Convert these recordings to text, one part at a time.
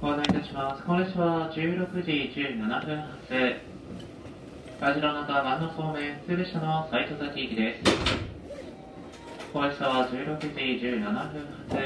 ご案内いたします。こ列は16時17分発、味の中万の方面普通列車の斎藤崎駅です。こ列は16時17分発、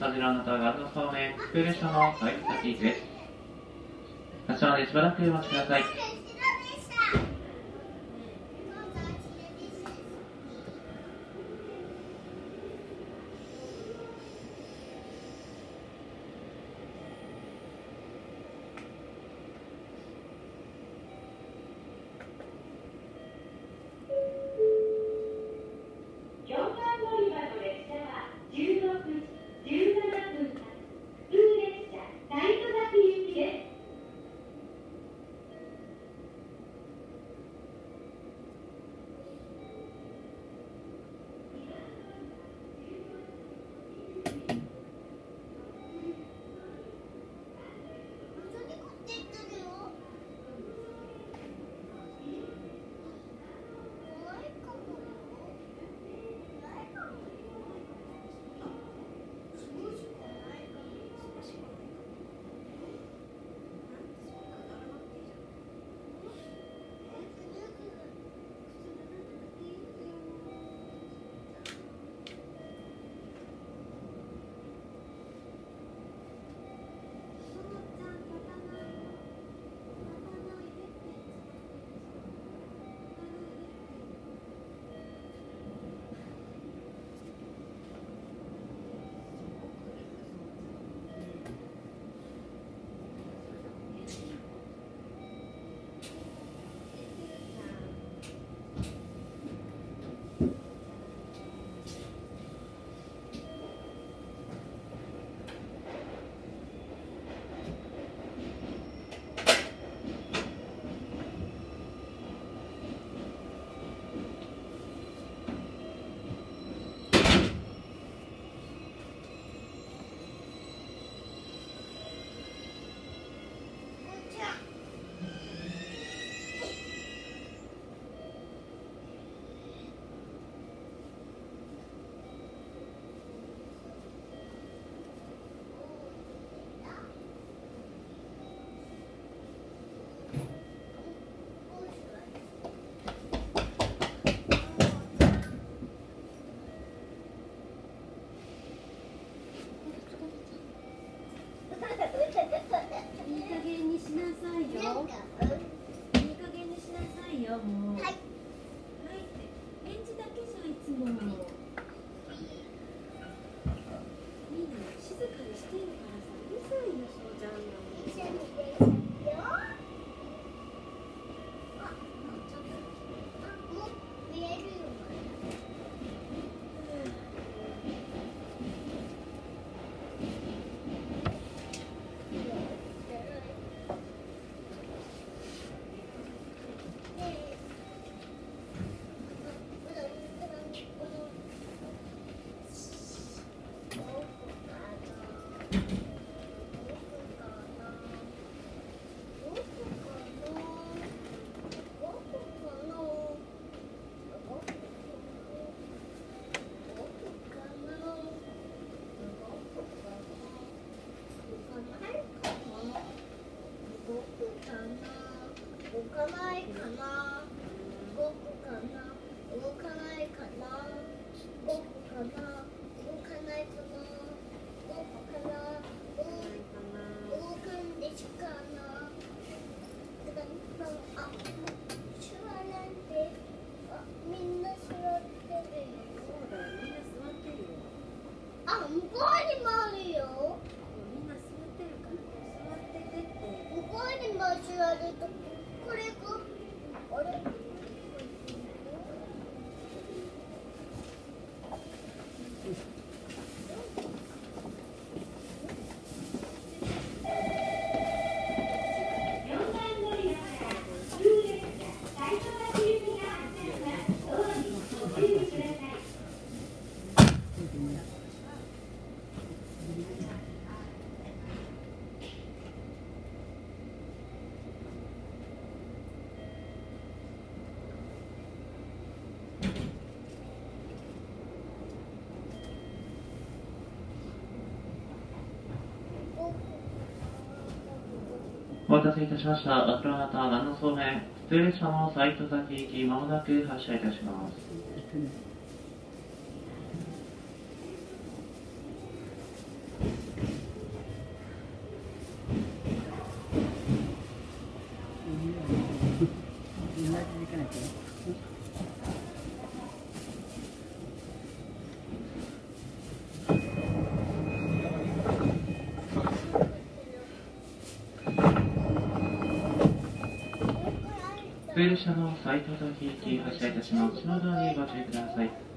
味の中万の方面普通列車の斎藤崎駅です。発ちまでしばらくお待ちください。お待たせいたしました。プロナタ南の総編、普通列車の斎藤崎行き、まもなく発車いたします。出演の再多引き発車いたします。後ろドにご注意ください。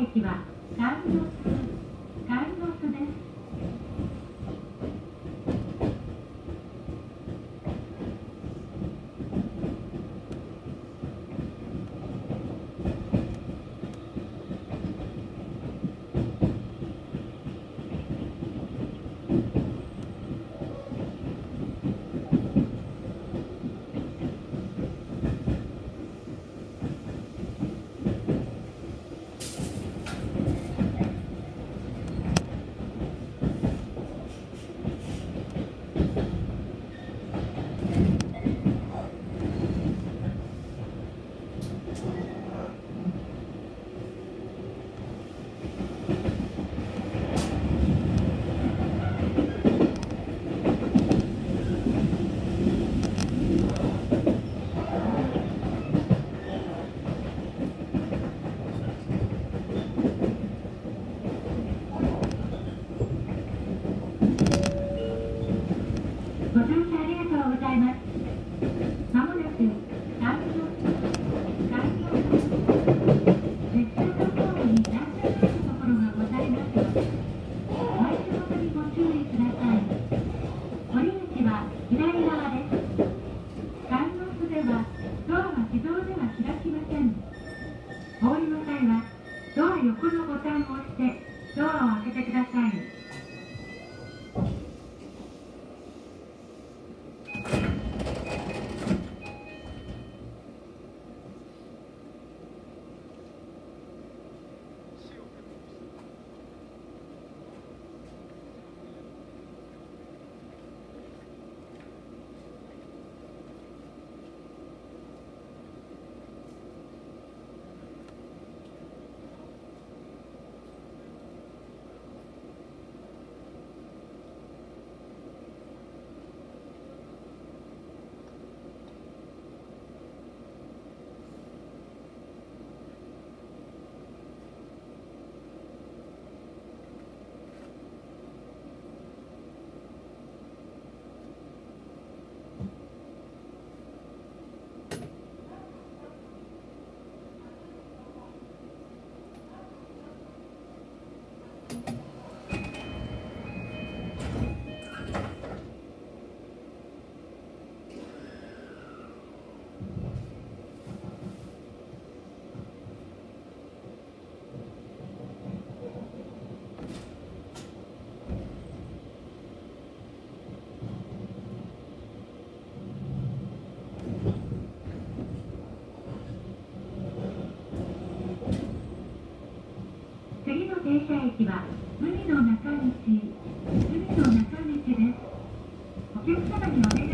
駅は駅は海の中道海の中道です。お客様にお願い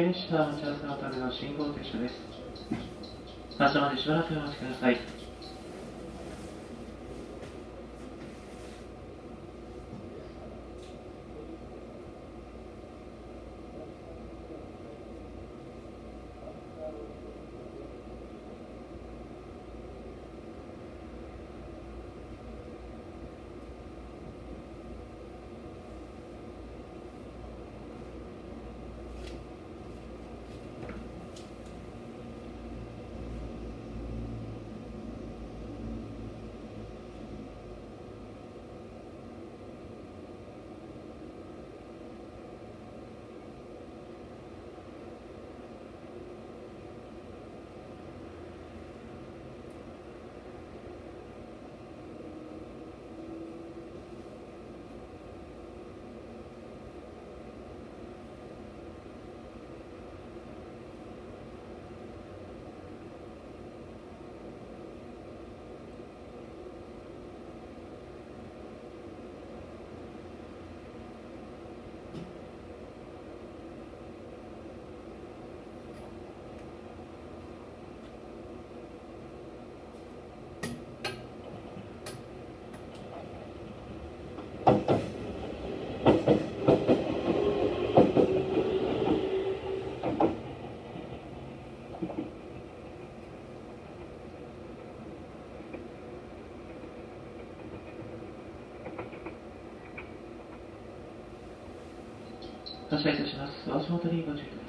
経した。おのための信号です。までしばらくお待ちください。 것들이이